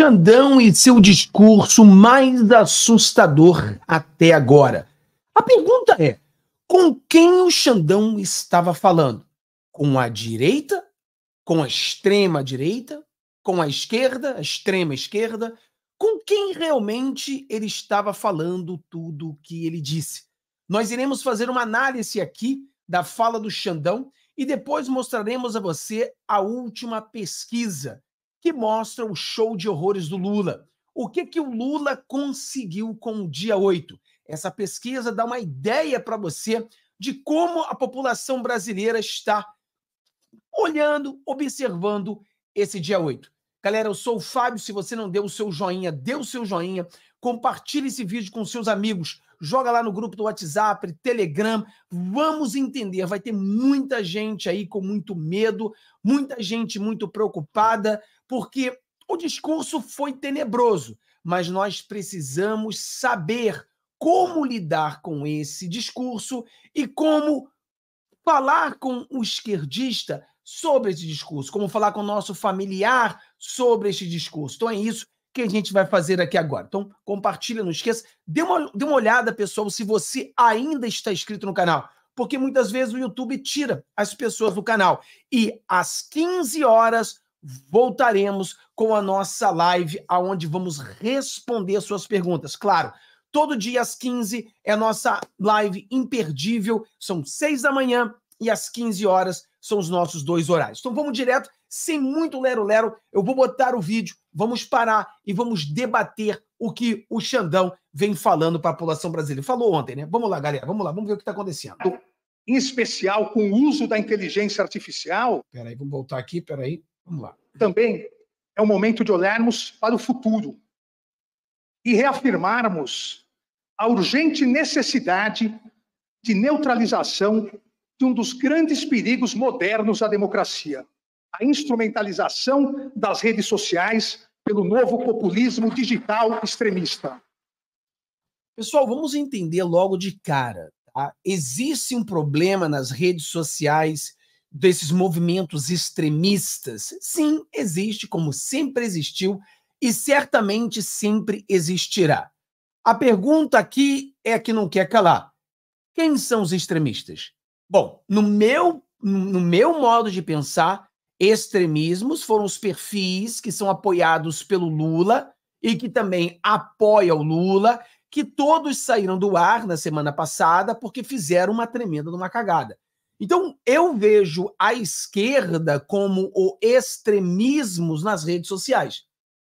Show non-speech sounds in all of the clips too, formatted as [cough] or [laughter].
Xandão e seu discurso mais assustador até agora. A pergunta é: com quem o Xandão estava falando? Com a direita? Com a extrema direita? Com a esquerda, a extrema esquerda? Com quem realmente ele estava falando tudo o que ele disse? Nós iremos fazer uma análise aqui da fala do Xandão e depois mostraremos a você a última pesquisa que mostra o show de horrores do Lula. O que, que o Lula conseguiu com o dia 8? Essa pesquisa dá uma ideia para você de como a população brasileira está olhando, observando esse dia 8. Galera, eu sou o Fábio. Se você não deu o seu joinha, dê o seu joinha. Compartilhe esse vídeo com seus amigos. Joga lá no grupo do WhatsApp, Telegram. Vamos entender. Vai ter muita gente aí com muito medo, muita gente muito preocupada, porque o discurso foi tenebroso, mas nós precisamos saber como lidar com esse discurso e como falar com o esquerdista sobre esse discurso, como falar com o nosso familiar sobre este discurso. Então é isso que a gente vai fazer aqui agora. Então compartilha, não esqueça. Dê uma, dê uma olhada, pessoal, se você ainda está inscrito no canal, porque muitas vezes o YouTube tira as pessoas do canal. E às 15 horas voltaremos com a nossa live, aonde vamos responder suas perguntas. Claro, todo dia às 15 é a nossa live imperdível, são 6 da manhã e às 15 horas são os nossos dois horários. Então vamos direto, sem muito lero-lero, eu vou botar o vídeo, vamos parar e vamos debater o que o Xandão vem falando para a população brasileira. Falou ontem, né? Vamos lá, galera, vamos lá, vamos ver o que está acontecendo. Em especial com o uso da inteligência artificial. Peraí, vamos voltar aqui, peraí. Vamos lá. Também é o momento de olharmos para o futuro e reafirmarmos a urgente necessidade de neutralização de um dos grandes perigos modernos da democracia, a instrumentalização das redes sociais pelo novo populismo digital extremista. Pessoal, vamos entender logo de cara. Tá? Existe um problema nas redes sociais desses movimentos extremistas? Sim, existe, como sempre existiu e certamente sempre existirá. A pergunta aqui é a que não quer calar. Quem são os extremistas? Bom, no meu, no meu modo de pensar, extremismos foram os perfis que são apoiados pelo Lula e que também apoiam o Lula, que todos saíram do ar na semana passada porque fizeram uma tremenda uma cagada. Então, eu vejo a esquerda como o extremismos nas redes sociais.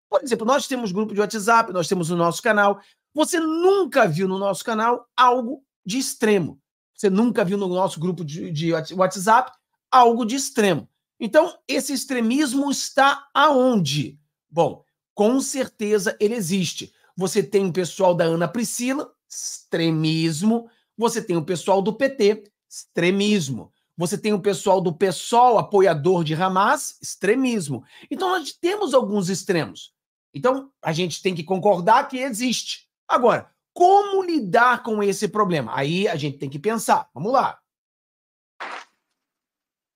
Por exemplo, nós temos grupo de WhatsApp, nós temos o nosso canal. Você nunca viu no nosso canal algo de extremo. Você nunca viu no nosso grupo de, de WhatsApp algo de extremo. Então, esse extremismo está aonde? Bom, com certeza ele existe. Você tem o pessoal da Ana Priscila, extremismo. Você tem o pessoal do PT, extremismo. Você tem o pessoal do PSOL, apoiador de Hamas, extremismo. Então, nós temos alguns extremos. Então, a gente tem que concordar que existe. Agora, como lidar com esse problema? Aí a gente tem que pensar. Vamos lá.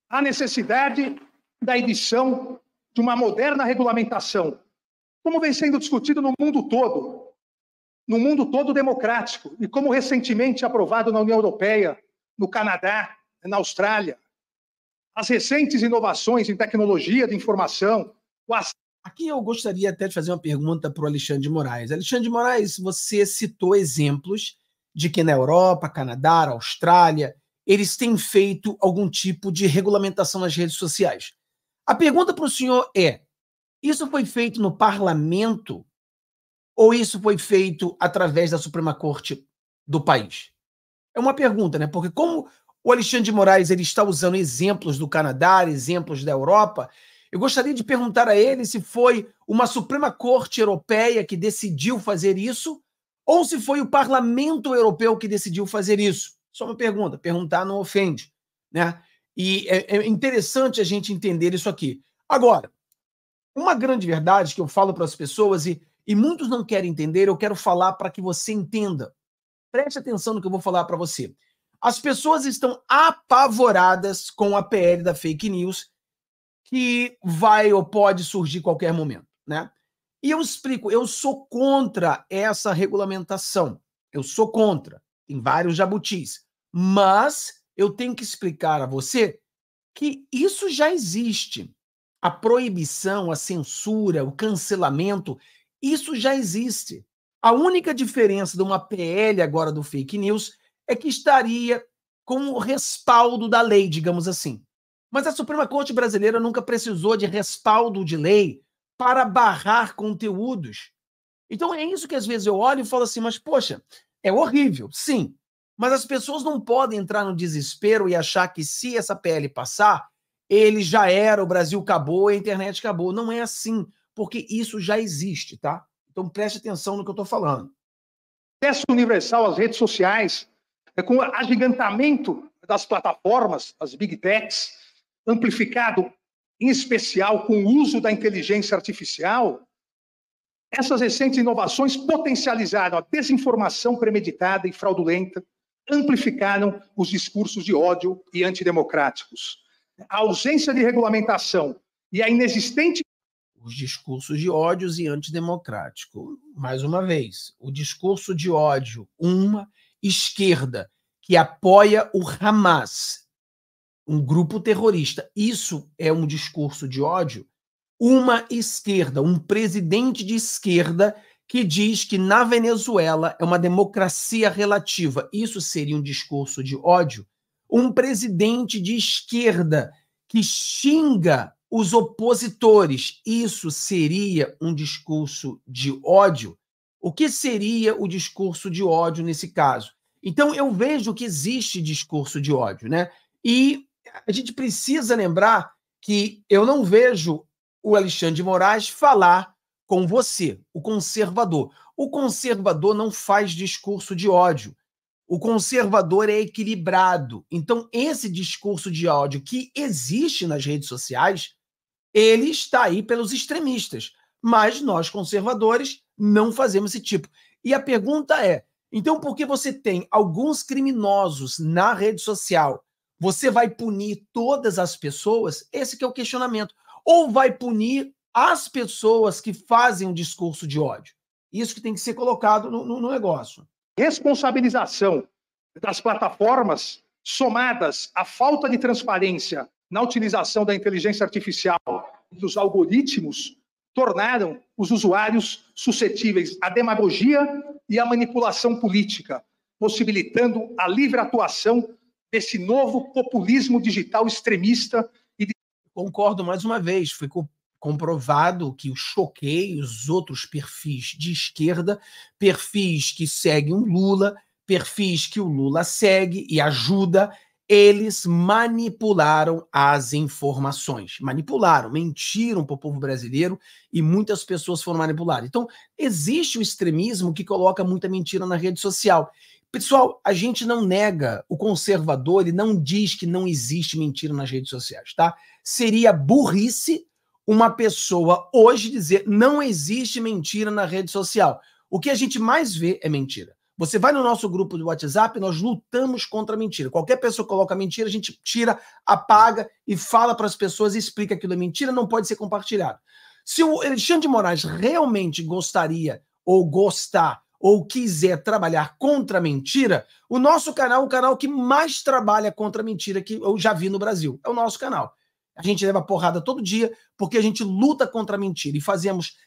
A necessidade da edição de uma moderna regulamentação, como vem sendo discutido no mundo todo, no mundo todo democrático, e como recentemente aprovado na União Europeia, no Canadá, na Austrália. As recentes inovações em tecnologia de informação. Aqui eu gostaria até de fazer uma pergunta para o Alexandre de Moraes. Alexandre de Moraes, você citou exemplos de que na Europa, Canadá, Austrália, eles têm feito algum tipo de regulamentação nas redes sociais. A pergunta para o senhor é: isso foi feito no parlamento ou isso foi feito através da Suprema Corte do país? É uma pergunta, né? Porque como o Alexandre de Moraes ele está usando exemplos do Canadá, exemplos da Europa, eu gostaria de perguntar a ele se foi uma Suprema Corte Europeia que decidiu fazer isso ou se foi o Parlamento Europeu que decidiu fazer isso. Só uma pergunta, perguntar não ofende, né? E é, é interessante a gente entender isso aqui. Agora, uma grande verdade que eu falo para as pessoas e, e muitos não querem entender, eu quero falar para que você entenda. Preste atenção no que eu vou falar para você. As pessoas estão apavoradas com a PL da fake news que vai ou pode surgir qualquer momento, né? E eu explico, eu sou contra essa regulamentação. Eu sou contra. Tem vários jabutis. Mas eu tenho que explicar a você que isso já existe. A proibição, a censura, o cancelamento, isso já existe. A única diferença de uma PL agora do fake news é que estaria com o respaldo da lei, digamos assim. Mas a Suprema Corte brasileira nunca precisou de respaldo de lei para barrar conteúdos. Então é isso que às vezes eu olho e falo assim, mas poxa, é horrível, sim. Mas as pessoas não podem entrar no desespero e achar que se essa PL passar, ele já era, o Brasil acabou, a internet acabou. Não é assim, porque isso já existe, tá? Então preste atenção no que eu estou falando. Acesso universal às redes sociais, é com o agigantamento das plataformas, as big techs, amplificado em especial com o uso da inteligência artificial, essas recentes inovações potencializaram a desinformação premeditada e fraudulenta, amplificaram os discursos de ódio e antidemocráticos. A ausência de regulamentação e a inexistente os discursos de ódios e antidemocrático. Mais uma vez, o discurso de ódio, uma esquerda que apoia o Hamas, um grupo terrorista. Isso é um discurso de ódio. Uma esquerda, um presidente de esquerda que diz que na Venezuela é uma democracia relativa. Isso seria um discurso de ódio. Um presidente de esquerda que xinga os opositores. Isso seria um discurso de ódio? O que seria o discurso de ódio nesse caso? Então, eu vejo que existe discurso de ódio, né? E a gente precisa lembrar que eu não vejo o Alexandre de Moraes falar com você, o conservador. O conservador não faz discurso de ódio. O conservador é equilibrado. Então, esse discurso de ódio que existe nas redes sociais ele está aí pelos extremistas. Mas nós, conservadores, não fazemos esse tipo. E a pergunta é: então, por que você tem alguns criminosos na rede social? Você vai punir todas as pessoas? Esse é o questionamento. Ou vai punir as pessoas que fazem um discurso de ódio? Isso que tem que ser colocado no, no, no negócio. Responsabilização das plataformas somadas à falta de transparência na utilização da inteligência artificial e dos algoritmos tornaram os usuários suscetíveis à demagogia e à manipulação política, possibilitando a livre atuação desse novo populismo digital extremista. E. Concordo mais uma vez, foi comprovado que o choquei os outros perfis de esquerda, perfis que seguem o Lula, perfis que o Lula segue e ajuda eles manipularam as informações. Manipularam, mentiram para o povo brasileiro e muitas pessoas foram manipuladas. Então, existe o extremismo que coloca muita mentira na rede social. Pessoal, a gente não nega, o conservador ele não diz que não existe mentira nas redes sociais, tá? Seria burrice uma pessoa hoje dizer não existe mentira na rede social. O que a gente mais vê é mentira. Você vai no nosso grupo do WhatsApp, nós lutamos contra a mentira. Qualquer pessoa coloca mentira, a gente tira, apaga e fala para as pessoas explica aquilo é mentira, não pode ser compartilhado. Se o Alexandre de Moraes realmente gostaria ou gostar ou quiser trabalhar contra a mentira, o nosso canal é o canal que mais trabalha contra a mentira que eu já vi no Brasil. É o nosso canal. A gente leva porrada todo dia porque a gente luta contra a mentira e fazemos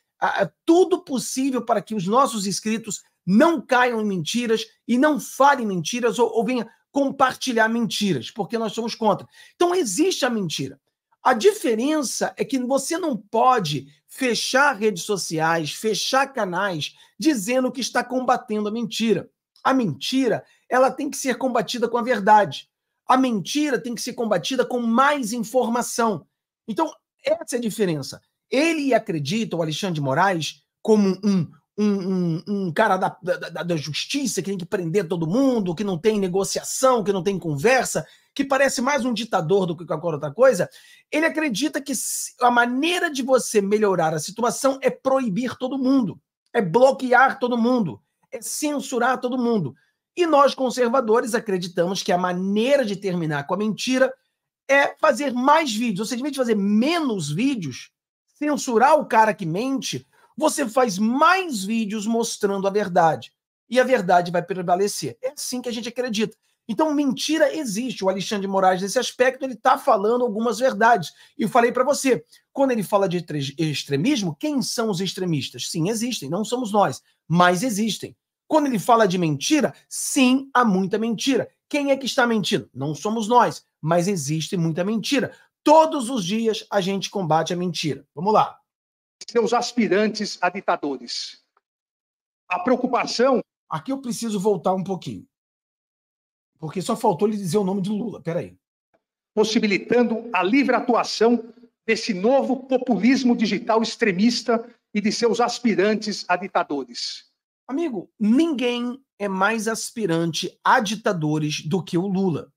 tudo possível para que os nossos inscritos não caiam em mentiras e não falem mentiras ou, ou venha compartilhar mentiras, porque nós somos contra. Então existe a mentira. A diferença é que você não pode fechar redes sociais, fechar canais dizendo que está combatendo a mentira. A mentira, ela tem que ser combatida com a verdade. A mentira tem que ser combatida com mais informação. Então, essa é a diferença. Ele acredita, o Alexandre de Moraes, como um, um, um, um cara da, da, da, justiça que tem que prender todo mundo, que não tem negociação, que não tem conversa, que parece mais um ditador do que qualquer outra coisa, ele acredita que a maneira de você melhorar a situação é proibir todo mundo, é bloquear todo mundo, é censurar todo mundo. E nós, conservadores, acreditamos que a maneira de terminar com a mentira é fazer mais vídeos, ou seja, em vez de fazer menos vídeos, censurar o cara que mente, você faz mais vídeos mostrando a verdade. E a verdade vai prevalecer. É assim que a gente acredita. Então, mentira existe. O Alexandre de Moraes, nesse aspecto, ele está falando algumas verdades. E eu falei para você, quando ele fala de extremismo, quem são os extremistas? Sim, existem, não somos nós, mas existem. Quando ele fala de mentira, sim, há muita mentira. Quem é que está mentindo? Não somos nós, mas existe muita mentira. Todos os dias a gente combate a mentira. Vamos lá. Seus aspirantes a ditadores. A preocupação. Aqui eu preciso voltar um pouquinho. Porque só faltou ele dizer o nome de Lula. Peraí. Possibilitando a livre atuação desse novo populismo digital extremista e de seus aspirantes a ditadores. Amigo, ninguém é mais aspirante a ditadores do que o Lula.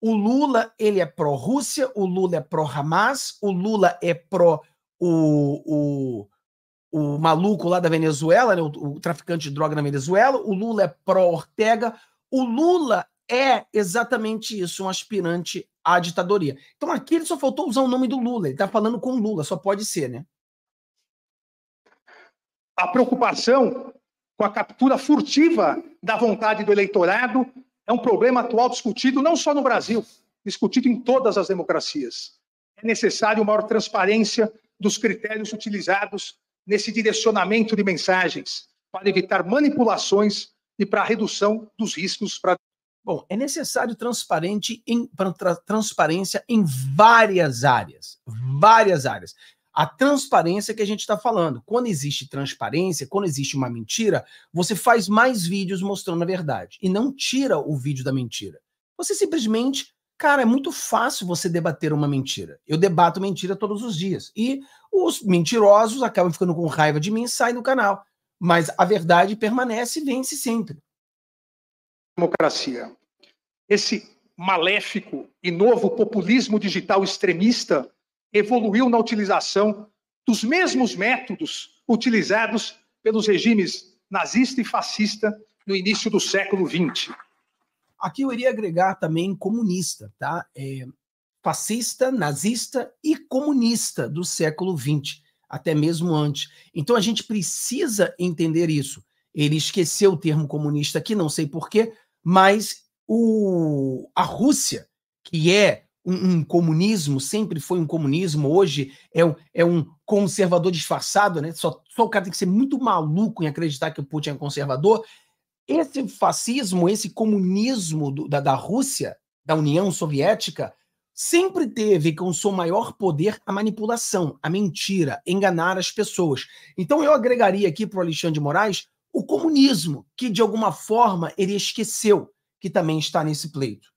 O Lula, ele é pró-Rússia, o Lula é pró-Hamas, o Lula é pró o, o, o maluco lá da Venezuela, né, o, o traficante de droga na Venezuela, o Lula é pró-Ortega, o Lula é exatamente isso, um aspirante à ditadoria. Então aqui ele só faltou usar o nome do Lula, ele está falando com Lula, só pode ser, né? A preocupação com a captura furtiva da vontade do eleitorado é um problema atual discutido não só no Brasil, discutido em todas as democracias. É necessário maior transparência dos critérios utilizados nesse direcionamento de mensagens para evitar manipulações e para a redução dos riscos para Bom, é necessário transparente em, tra, transparência em várias áreas. Várias áreas. A transparência que a gente está falando. Quando existe transparência, quando existe uma mentira, você faz mais vídeos mostrando a verdade. E não tira o vídeo da mentira. Você simplesmente. Cara, é muito fácil você debater uma mentira. Eu debato mentira todos os dias. E os mentirosos acabam ficando com raiva de mim e saem do canal. Mas a verdade permanece e vence sempre democracia. Esse maléfico e novo populismo digital extremista evoluiu na utilização dos mesmos métodos utilizados pelos regimes nazista e fascista no início do século XX. Aqui eu iria agregar também comunista, tá? É, fascista, nazista e comunista do século XX, até mesmo antes. Então a gente precisa entender isso. Ele esqueceu o termo comunista aqui, não sei porquê, mas o, a Rússia, que é um, um, comunismo, sempre foi um comunismo, hoje é um, é um conservador disfarçado, né? Só, só o cara tem que ser muito maluco em acreditar que o Putin é conservador. Esse fascismo, esse comunismo do, da, da Rússia, da União Soviética, sempre teve com seu maior poder a manipulação, a mentira, enganar as pessoas. Então eu agregaria aqui para o Alexandre de Moraes o comunismo, que de alguma forma ele esqueceu que também está nesse pleito.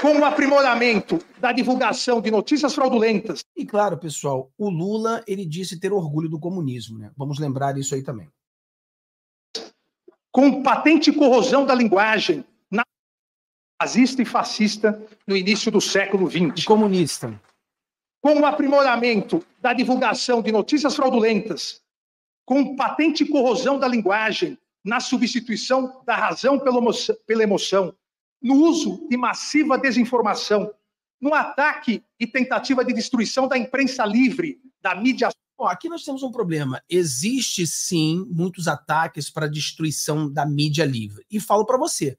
Com o aprimoramento da divulgação de notícias fraudulentas. E claro, pessoal, o Lula ele disse ter orgulho do comunismo, né? Vamos lembrar isso aí também. Com patente corrosão da linguagem nazista e fascista no início do século XX. Comunista. Com o aprimoramento da divulgação de notícias fraudulentas com patente corrosão da linguagem, na substituição da razão pela emoção, no uso de massiva desinformação, no ataque e tentativa de destruição da imprensa livre, da mídia. Bom, aqui nós temos um problema. Existe sim muitos ataques para a destruição da mídia livre. E falo para você,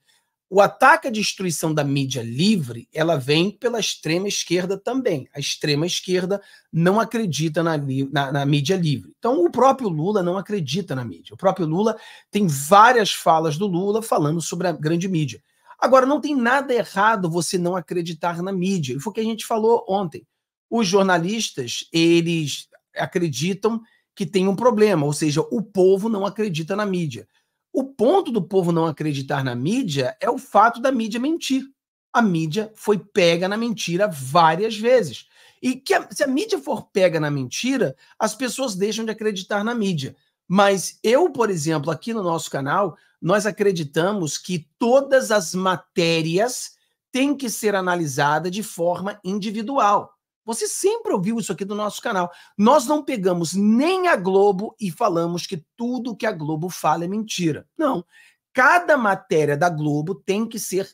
o ataque à destruição da mídia livre, ela vem pela extrema esquerda também. A extrema esquerda não acredita na, na, na, mídia livre. Então, o próprio Lula não acredita na mídia. O próprio Lula tem várias falas do Lula falando sobre a grande mídia. Agora, não tem nada errado você não acreditar na mídia. Foi o que a gente falou ontem. Os jornalistas, eles acreditam que tem um problema, ou seja, o povo não acredita na mídia. O ponto do povo não acreditar na mídia é o fato da mídia mentir. A mídia foi pega na mentira várias vezes. E que a, se a mídia for pega na mentira, as pessoas deixam de acreditar na mídia. Mas eu, por exemplo, aqui no nosso canal, nós acreditamos que todas as matérias têm que ser analisadas de forma individual. Você sempre ouviu isso aqui do nosso canal. Nós não pegamos nem a Globo e falamos que tudo que a Globo fala é mentira. Não. Cada matéria da Globo tem que ser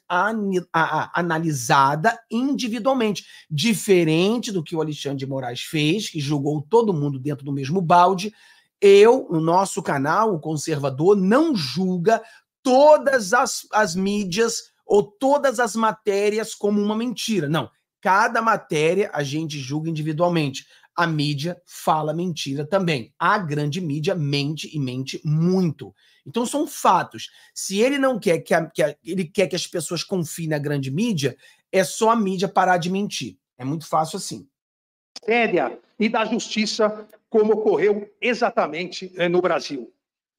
analisada individualmente. Diferente do que o Alexandre de Moraes fez, que julgou todo mundo dentro do mesmo balde, eu, o nosso canal, o Conservador, não julga todas as, as mídias ou todas as matérias como uma mentira. Não. Cada matéria a gente julga individualmente. A mídia fala mentira também. A grande mídia mente e mente muito. Então são fatos. Se ele não quer que, a, que a, ele quer que as pessoas confiem na grande mídia, é só a mídia parar de mentir. É muito fácil assim. Séria e da justiça, como ocorreu exatamente eh, no Brasil.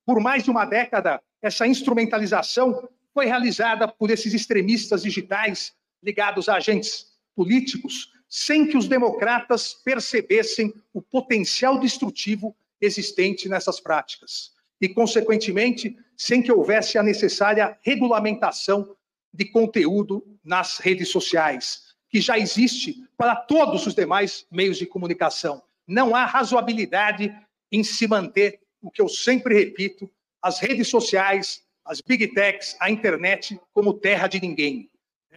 Por mais de uma década, essa instrumentalização foi realizada por esses extremistas digitais ligados a agentes políticos, sem que os democratas percebessem o potencial destrutivo existente nessas práticas. E, consequentemente, sem que houvesse a necessária regulamentação de conteúdo nas redes sociais, que já existe para todos os demais meios de comunicação. Não há razoabilidade em se manter, o que eu sempre repito, as redes sociais, as big techs, a internet como terra de ninguém.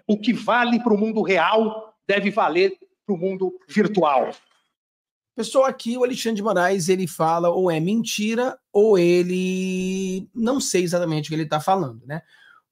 O que vale para o mundo real deve valer para o mundo virtual. Pessoal, aqui o Alexandre de Moraes ele fala ou é mentira ou ele não sei exatamente o que ele está falando, né?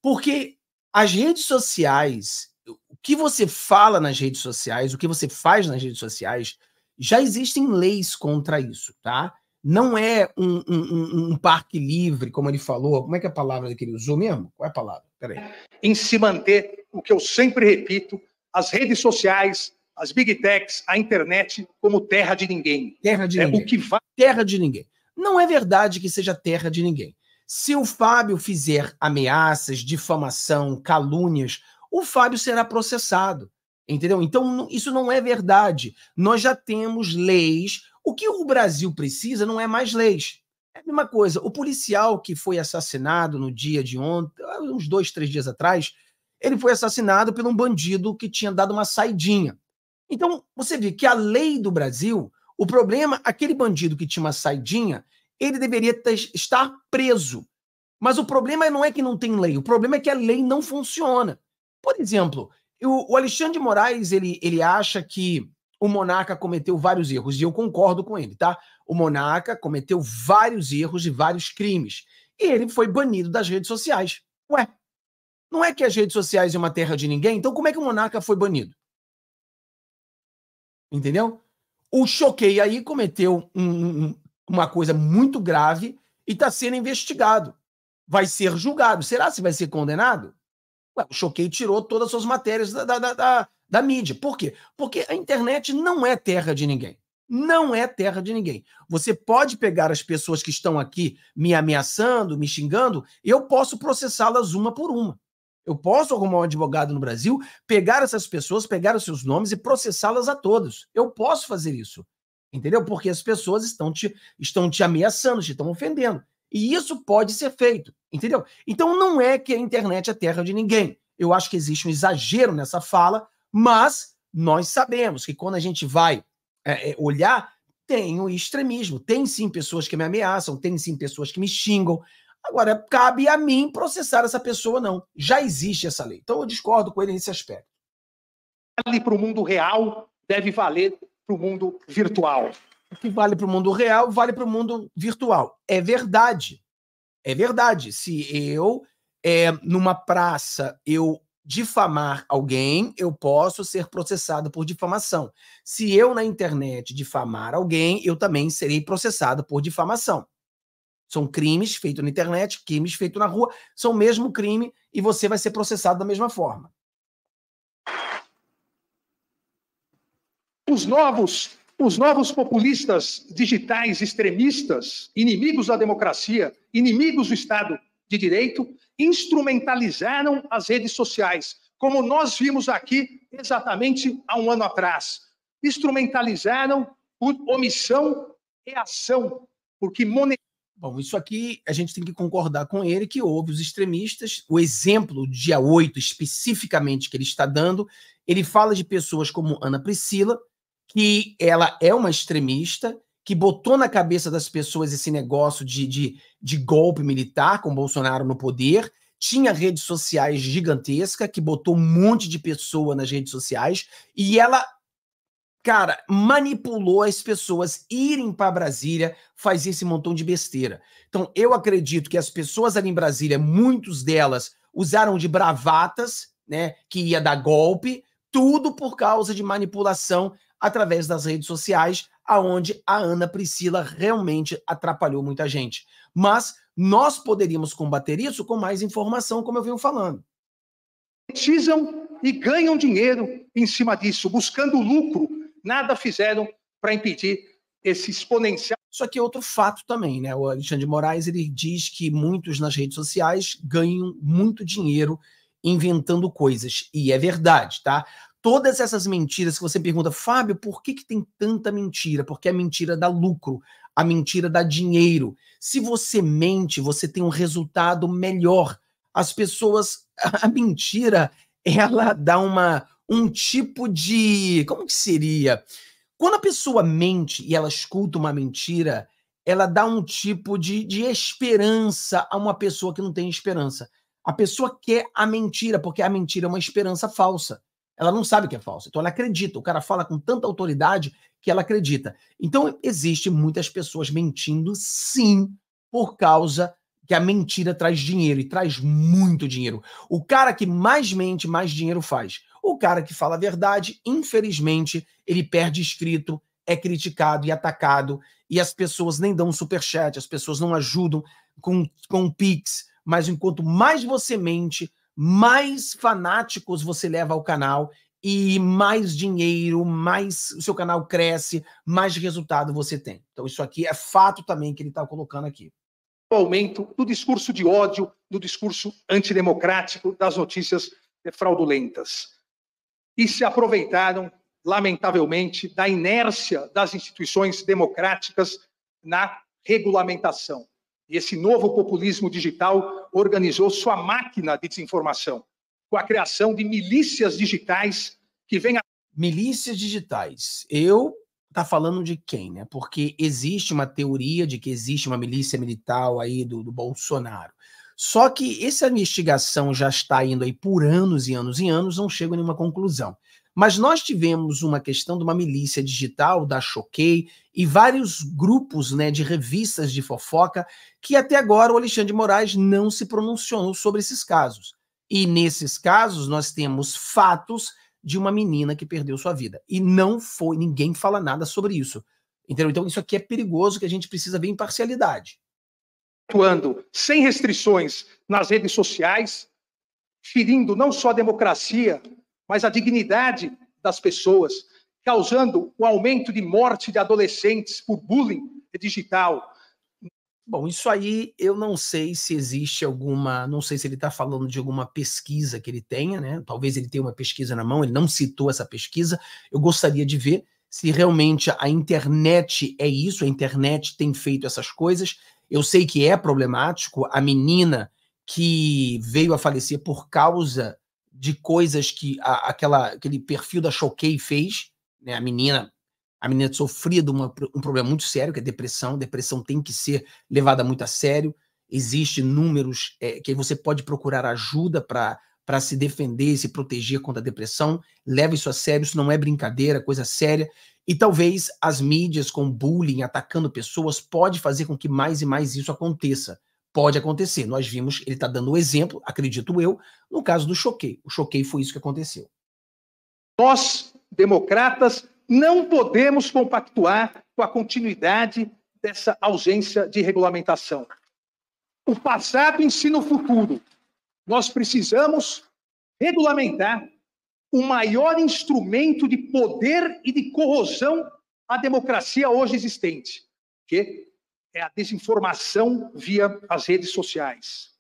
Porque as redes sociais, o que você fala nas redes sociais, o que você faz nas redes sociais, já existem leis contra isso, tá? não é um, um, um, parque livre, como ele falou. Como é que é a palavra que ele usou mesmo? Qual é a palavra? Peraí. Em se manter, o que eu sempre repito, as redes sociais, as big techs, a internet como terra de ninguém. Terra de é ninguém. O que vai... Terra de ninguém. Não é verdade que seja terra de ninguém. Se o Fábio fizer ameaças, difamação, calúnias, o Fábio será processado. Entendeu? Então, isso não é verdade. Nós já temos leis o que o Brasil precisa não é mais leis. É a mesma coisa. O policial que foi assassinado no dia de ontem, uns dois, três dias atrás, ele foi assassinado por um bandido que tinha dado uma saidinha. Então, você vê que a lei do Brasil, o problema, aquele bandido que tinha uma saidinha, ele deveria ter, estar preso. Mas o problema não é que não tem lei, o problema é que a lei não funciona. Por exemplo, o, o Alexandre de Moraes, ele, ele acha que o Monarca cometeu vários erros, e eu concordo com ele, tá? O Monarca cometeu vários erros e vários crimes. E ele foi banido das redes sociais. Ué, não é que as redes sociais é uma terra de ninguém? Então como é que o Monarca foi banido? Entendeu? O Choquei aí cometeu um, um, uma coisa muito grave e está sendo investigado. Vai ser julgado. Será se vai ser condenado? Ué, o Choquei tirou todas as suas matérias da, da, da, da mídia. Por quê? Porque a internet não é terra de ninguém. Não é terra de ninguém. Você pode pegar as pessoas que estão aqui me ameaçando, me xingando, eu posso processá-las uma por uma. Eu posso arrumar um advogado no Brasil, pegar essas pessoas, pegar os seus nomes e processá-las a todos. Eu posso fazer isso. Entendeu? Porque as pessoas estão te, estão te ameaçando, te estão ofendendo. E isso pode ser feito. Entendeu? Então não é que a internet é terra de ninguém. Eu acho que existe um exagero nessa fala, mas nós sabemos que quando a gente vai é, é, olhar, tem o extremismo. Tem sim pessoas que me ameaçam, tem sim pessoas que me xingam. Agora, cabe a mim processar essa pessoa, não. Já existe essa lei. Então, eu discordo com ele nesse aspecto. Vale para o mundo real, deve valer para o mundo virtual. O que vale para o mundo real, vale para o mundo virtual. É verdade. É verdade. Se eu, é, numa praça, eu difamar alguém, eu posso ser processado por difamação. Se eu na internet difamar alguém, eu também serei processado por difamação. São crimes feitos na internet, crimes feitos na rua, são o mesmo crime e você vai ser processado da mesma forma. Os novos, os novos populistas digitais extremistas, inimigos da democracia, inimigos do Estado de Direito, instrumentalizaram as redes sociais, como nós vimos aqui exatamente há um ano atrás. Instrumentalizaram por omissão e ação, porque Bom, isso aqui a gente tem que concordar com ele que houve os extremistas. O exemplo, dia 8, especificamente, que ele está dando, ele fala de pessoas como Ana Priscila, que ela é uma extremista, que botou na cabeça das pessoas esse negócio de, de, de golpe militar com Bolsonaro no poder. Tinha redes sociais gigantesca que botou um monte de pessoa nas redes sociais e ela cara, manipulou as pessoas irem para Brasília fazer esse montão de besteira. Então, eu acredito que as pessoas ali em Brasília, muitos delas usaram de bravatas, né, que ia dar golpe, tudo por causa de manipulação através das redes sociais, aonde a Ana Priscila realmente atrapalhou muita gente. Mas nós poderíamos combater isso com mais informação, como eu venho falando. Precisam e ganham dinheiro em cima disso, buscando lucro. Nada fizeram para impedir esse exponencial. Isso aqui é outro fato também, né? O Alexandre de Moraes ele diz que muitos nas redes sociais ganham muito dinheiro inventando coisas. E é verdade, tá? Todas essas mentiras que você pergunta, Fábio, por que, que tem tanta mentira? Porque a mentira dá lucro, a mentira dá dinheiro. Se você mente, você tem um resultado melhor. As pessoas, [laughs] a mentira, ela dá uma um tipo de, como que seria? Quando a pessoa mente e ela escuta uma mentira, ela dá um tipo de, de esperança a uma pessoa que não tem esperança. A pessoa quer a mentira, porque a mentira é uma esperança falsa. Ela não sabe que é falsa. Então ela acredita. O cara fala com tanta autoridade que ela acredita. Então existe muitas pessoas mentindo, sim, por causa que a mentira traz dinheiro e traz muito dinheiro. O cara que mais mente, mais dinheiro faz. O cara que fala a verdade, infelizmente, ele perde inscrito, é criticado e atacado, e as pessoas nem dão superchat, as pessoas não ajudam com, com Pix. Mas enquanto mais você mente, mais fanáticos você leva ao canal e mais dinheiro, mais o seu canal cresce, mais resultado você tem. Então, isso aqui é fato também que ele está colocando aqui. O aumento do discurso de ódio, do discurso antidemocrático, das notícias fraudulentas. E se aproveitaram, lamentavelmente, da inércia das instituições democráticas na regulamentação. E esse novo populismo digital organizou sua máquina de desinformação, com a criação de milícias digitais que vêm a... Milícias digitais. Eu tá falando de quem, né? Porque existe uma teoria de que existe uma milícia militar aí do, do Bolsonaro. Só que essa investigação já está indo aí por anos e anos e anos, não chega a nenhuma conclusão. Mas nós tivemos uma questão de uma milícia digital da Choquei e vários grupos né, de revistas de fofoca que até agora o Alexandre de Moraes não se pronunciou sobre esses casos. E nesses casos nós temos fatos de uma menina que perdeu sua vida. E não foi, ninguém fala nada sobre isso. Entendeu? Então isso aqui é perigoso que a gente precisa ver imparcialidade. Atuando sem restrições nas redes sociais, ferindo não só a democracia, mas a dignidade das pessoas, causando o um aumento de morte de adolescentes por bullying digital. Bom, isso aí eu não sei se existe alguma, não sei se ele está falando de alguma pesquisa que ele tenha, né? Talvez ele tenha uma pesquisa na mão, ele não citou essa pesquisa. Eu gostaria de ver se realmente a internet é isso, a internet tem feito essas coisas. Eu sei que é problemático, a menina que veio a falecer por causa de coisas que a, aquela, aquele perfil da Choquei fez, né? A menina, a menina sofria de uma, um problema muito sério, que é depressão. Depressão tem que ser levada muito a sério. Existem números é, que você pode procurar ajuda para se defender e se proteger contra a depressão. Leve isso a sério, isso não é brincadeira, coisa séria. E talvez as mídias com bullying, atacando pessoas, pode fazer com que mais e mais isso aconteça. Pode acontecer. Nós vimos, ele está dando o um exemplo, acredito eu, no caso do choquei. O choquei foi isso que aconteceu. Nós, democratas, não podemos compactuar com a continuidade dessa ausência de regulamentação. O passado ensina o futuro. Nós precisamos regulamentar o maior instrumento de poder e de corrosão à democracia hoje existente, que é a desinformação via as redes sociais.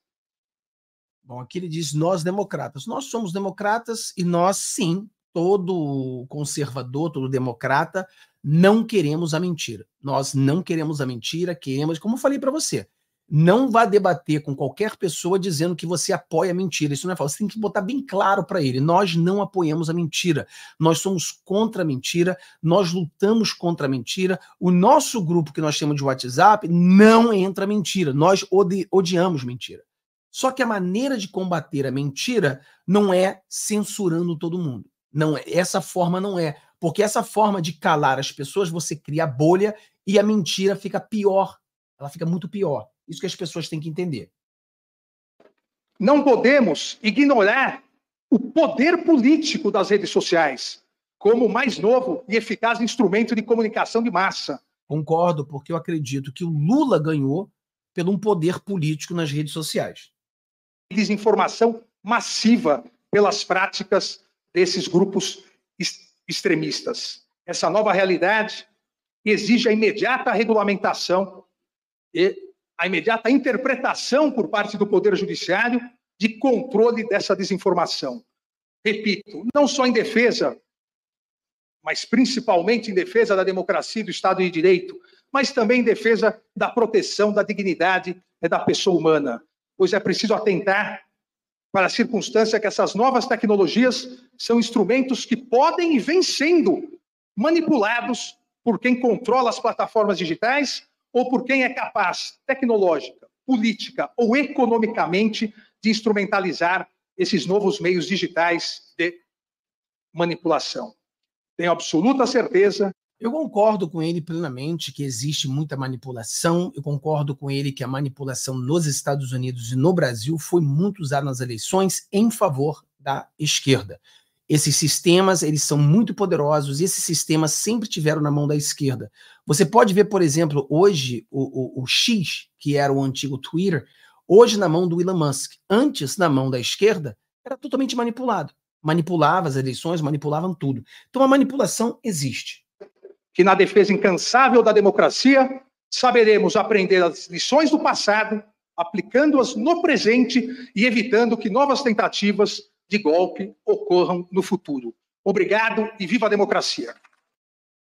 Bom, aqui ele diz nós democratas. Nós somos democratas e nós, sim, todo conservador, todo democrata, não queremos a mentira. Nós não queremos a mentira, queremos, como eu falei para você, não vá debater com qualquer pessoa dizendo que você apoia a mentira. Isso não é falso. Você tem que botar bem claro para ele. Nós não apoiamos a mentira. Nós somos contra a mentira. Nós lutamos contra a mentira. O nosso grupo que nós temos de WhatsApp não entra mentira. Nós odi odiamos mentira. Só que a maneira de combater a mentira não é censurando todo mundo. Não é, essa forma não é, Porque essa forma de calar as pessoas, você cria a bolha e a mentira fica pior. Ela fica muito pior. Isso que as pessoas têm que entender. Não podemos ignorar o poder político das redes sociais como o mais novo e eficaz instrumento de comunicação de massa. Concordo, porque eu acredito que o Lula ganhou pelo um poder político nas redes sociais. Desinformação massiva pelas práticas desses grupos extremistas. Essa nova realidade exige a imediata regulamentação e a imediata interpretação por parte do Poder Judiciário de controle dessa desinformação. Repito, não só em defesa, mas principalmente em defesa da democracia do Estado de Direito, mas também em defesa da proteção da dignidade da pessoa humana, pois é preciso atentar para a circunstância que essas novas tecnologias são instrumentos que podem e vêm sendo manipulados por quem controla as plataformas digitais ou por quem é capaz, tecnológica, política ou economicamente, de instrumentalizar esses novos meios digitais de manipulação. Tenho absoluta certeza. Eu concordo com ele plenamente que existe muita manipulação. Eu concordo com ele que a manipulação nos Estados Unidos e no Brasil foi muito usada nas eleições em favor da esquerda. Esses sistemas, eles são muito poderosos e esses sistemas sempre tiveram na mão da esquerda. Você pode ver, por exemplo, hoje o, o, o X, que era o antigo Twitter, hoje na mão do Elon Musk. Antes, na mão da esquerda, era totalmente manipulado. Manipulava as eleições, manipulavam tudo. Então a manipulação existe. Que na defesa incansável da democracia, saberemos aprender as lições do passado, aplicando-as no presente e evitando que novas tentativas de golpe ocorram no futuro. Obrigado e viva a democracia.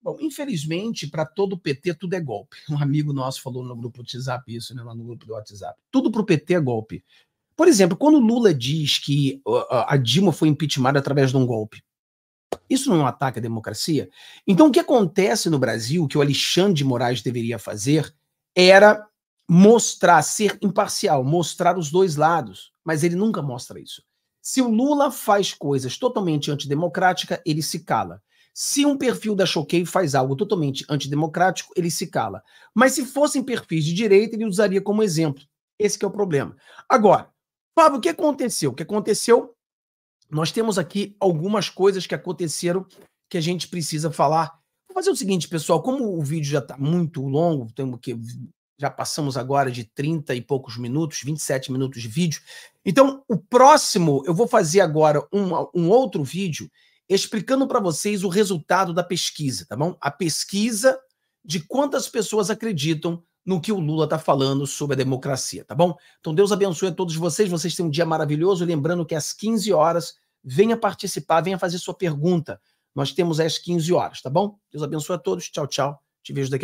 Bom, infelizmente, para todo o PT, tudo é golpe. Um amigo nosso falou no grupo do WhatsApp isso, né, lá no grupo do WhatsApp. Tudo para o PT é golpe. Por exemplo, quando Lula diz que a Dilma foi impeachmentada através de um golpe, isso não é um ataque à democracia? Então, o que acontece no Brasil, que o Alexandre de Moraes deveria fazer, era mostrar, ser imparcial, mostrar os dois lados. Mas ele nunca mostra isso. Se o Lula faz coisas totalmente antidemocráticas, ele se cala. Se um perfil da Choquei faz algo totalmente antidemocrático, ele se cala. Mas se fossem perfis de direita, ele usaria como exemplo. Esse é o problema. Agora, Fábio, o que aconteceu? O que aconteceu? Nós temos aqui algumas coisas que aconteceram que a gente precisa falar. Vou fazer o seguinte, pessoal, como o vídeo já está muito longo, temos que já passamos agora de 30 e poucos minutos, 27 minutos de vídeo. Então, o próximo, eu vou fazer agora um, um outro vídeo explicando para vocês o resultado da pesquisa, tá bom? A pesquisa de quantas pessoas acreditam no que o Lula está falando sobre a democracia, tá bom? Então, Deus abençoe a todos vocês. Vocês têm um dia maravilhoso. Lembrando que às 15 horas, venha participar, venha fazer sua pergunta. Nós temos às 15 horas, tá bom? Deus abençoe a todos. Tchau, tchau. Te vejo daqui